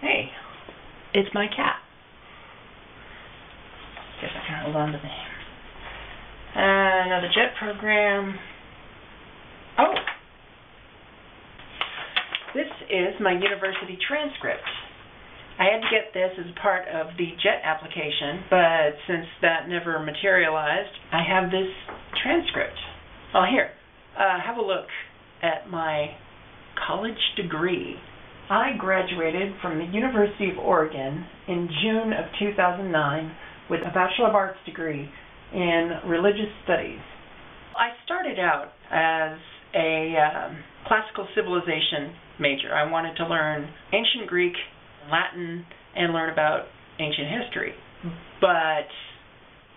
Hey, it's my cat. Guess I can hold on to the name. Uh, another JET program. Oh, this is my university transcript. I had to get this as part of the JET application, but since that never materialized, I have this transcript. Oh, here, uh, have a look at my college degree. I graduated from the University of Oregon in June of 2009 with a Bachelor of Arts degree in Religious Studies. I started out as a um, classical civilization major. I wanted to learn ancient Greek, Latin, and learn about ancient history. But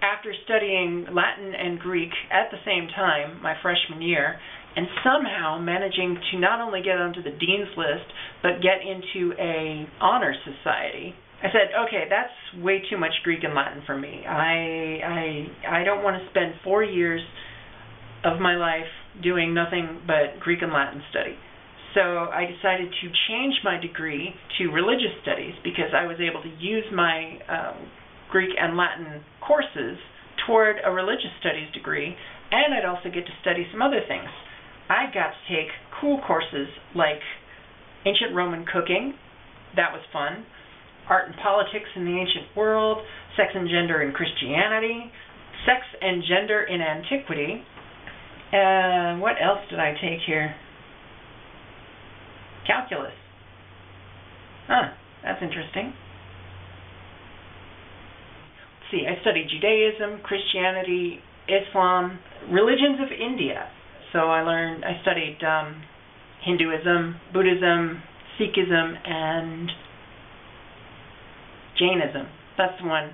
after studying Latin and Greek at the same time my freshman year, and somehow managing to not only get onto the dean's list but get into a honor society, I said, okay, that's way too much Greek and Latin for me. I I I don't want to spend four years of my life doing nothing but Greek and Latin study. So I decided to change my degree to religious studies because I was able to use my um, Greek and Latin courses toward a religious studies degree, and I'd also get to study some other things. I got to take cool courses like ancient Roman cooking, that was fun, art and politics in the ancient world, sex and gender in Christianity, sex and gender in antiquity, and what else did I take here? Calculus. Huh, that's interesting. Let's see, I studied Judaism, Christianity, Islam, religions of India. So I learned, I studied um, Hinduism, Buddhism, Sikhism, and Jainism. That's the one.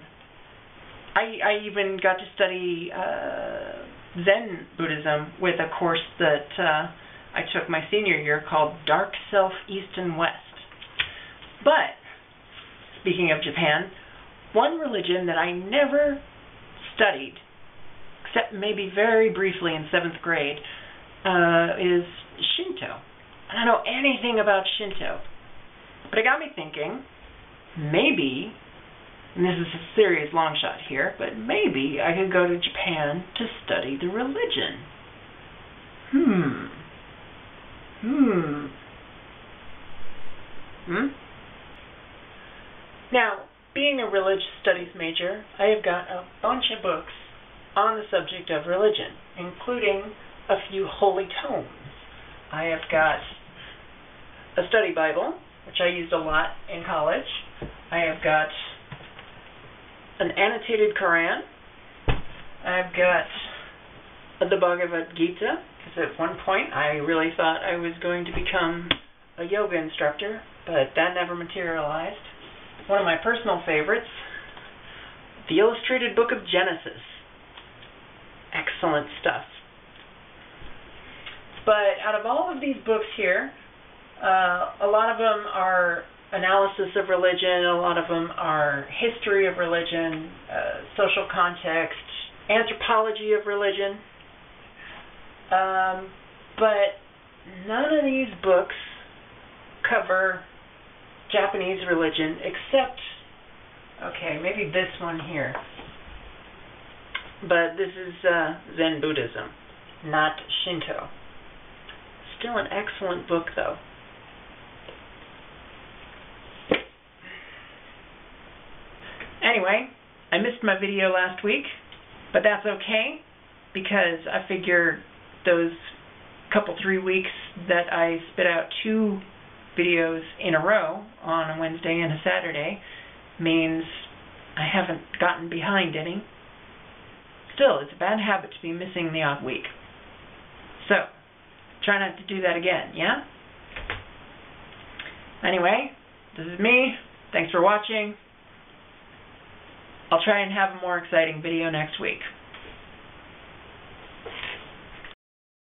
I, I even got to study uh, Zen Buddhism with a course that uh, I took my senior year called Dark Self East and West. But, speaking of Japan, one religion that I never studied, except maybe very briefly in seventh grade, uh, is Shinto. I don't know anything about Shinto. But it got me thinking, maybe, and this is a serious long shot here, but maybe I could go to Japan to study the religion. Hmm. Hmm. Hmm? Now, being a religious studies major, I have got a bunch of books on the subject of religion, including a few holy tomes. I have got a study Bible, which I used a lot in college. I have got an annotated Quran. I've got the Bhagavad Gita, because at one point I really thought I was going to become a yoga instructor, but that never materialized. One of my personal favorites, The Illustrated Book of Genesis. Excellent stuff. But out of all of these books here, uh, a lot of them are analysis of religion, a lot of them are history of religion, uh, social context, anthropology of religion. Um, but none of these books cover Japanese religion except, okay, maybe this one here. But this is uh, Zen Buddhism, not Shinto. Still an excellent book, though. Anyway, I missed my video last week, but that's okay because I figure those couple three weeks that I spit out two videos in a row on a Wednesday and a Saturday means I haven't gotten behind any. Still, it's a bad habit to be missing the odd week. So, try not to do that again, yeah? Anyway, this is me. Thanks for watching. I'll try and have a more exciting video next week.